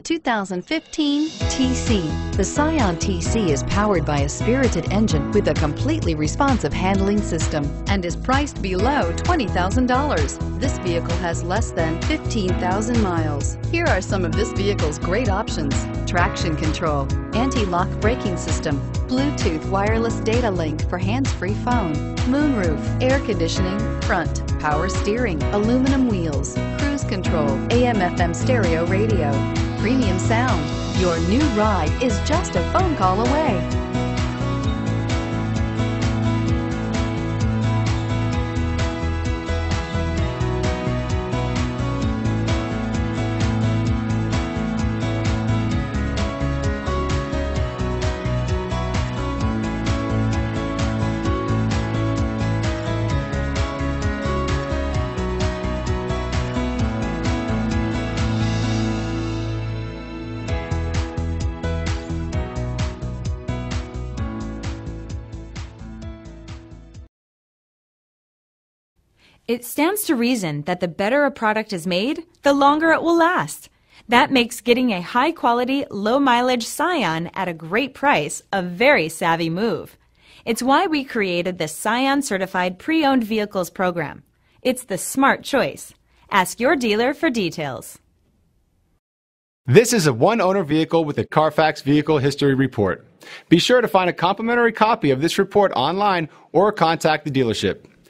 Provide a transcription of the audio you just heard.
2015 TC. The Scion TC is powered by a spirited engine with a completely responsive handling system and is priced below $20,000. This vehicle has less than 15,000 miles. Here are some of this vehicle's great options. Traction control, anti-lock braking system, Bluetooth wireless data link for hands-free phone, moonroof, air conditioning, front, power steering, aluminum wheels, cruise control, AM FM stereo radio, premium sound. Your new ride is just a phone call away. It stands to reason that the better a product is made, the longer it will last. That makes getting a high quality, low mileage Scion at a great price a very savvy move. It's why we created the Scion Certified Pre Owned Vehicles program. It's the smart choice. Ask your dealer for details. This is a one owner vehicle with a Carfax Vehicle History Report. Be sure to find a complimentary copy of this report online or contact the dealership.